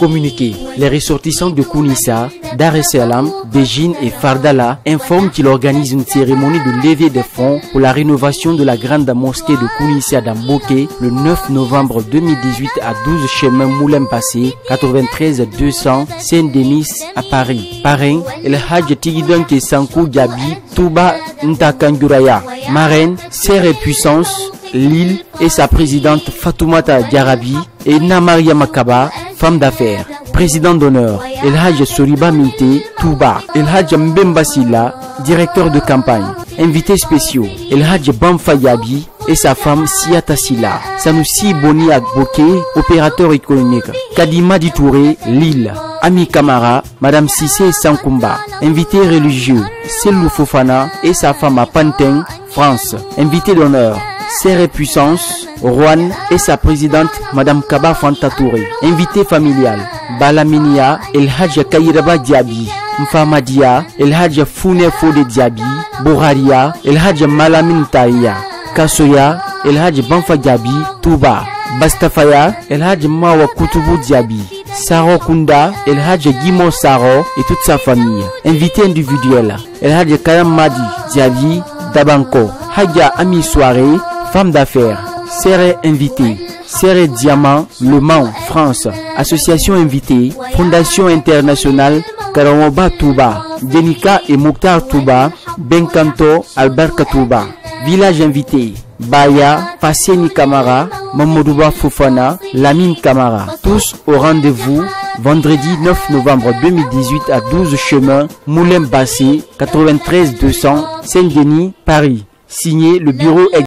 Communiqué, les ressortissants de Kounissa, Dar es Salaam, Dejin et Fardala informent qu'ils organisent une cérémonie de levée des fonds pour la rénovation de la grande mosquée de Kounissa d'Amboké le 9 novembre 2018 à 12 chemin Moulin Passé, 93 200 Saint-Denis à Paris. Parrain, El Hadj Tigidon Sankou Gabi, Touba Ntakanguraya. Marraine, Serre et Puissance, Lille et sa présidente Fatoumata Diarabi et Namaria Makaba, femme d'affaires. Président d'honneur, El Hajj Soriba Minte, Touba. El Hajj Mbemba Silla, directeur de campagne. Invités spéciaux, El Hajj Bamfa Yabi et sa femme Siata Silla. Sanoussi Boni Agboke, opérateur économique. Kadima Touré, Lille. Ami Kamara, Madame Sissé Sankumba. Invité religieux, Selou Fofana et sa femme à Pantin, France. Invité d'honneur, Serre Puissance, Rouen et sa présidente Madame Kaba Fanta Touré. Invité familial, Balaminia El Hadj Kairaba Diaby. Mfamadia El Hadj Foune Fode Diaby. Bouraria El Hadj Malamin Taïa. Kasoya El Hadj Banfa Diaby. Touba. Bastafaya El Hadj Mawa Kutubu Diaby. Saro Kunda, El Hadj Gimo Saro et toute sa famille. Invité individuel, El Hadj Karam Madi Diaby Dabanko. Hadja Ami Soirée, femme d'affaires. Serre invité. Serre Diamant, Le Mans, France. Association invitée. Fondation internationale Karamoba Touba. Denika et Mouktar Touba. Benkanto, Alberta Touba. Village invité. Baya, Fasseni Kamara, Mamadouba Fofana, Lamine Kamara. Tous au rendez-vous vendredi 9 novembre 2018 à 12 chemin Moulin Bassé, 93 200, Saint-Denis, Paris. Signé le bureau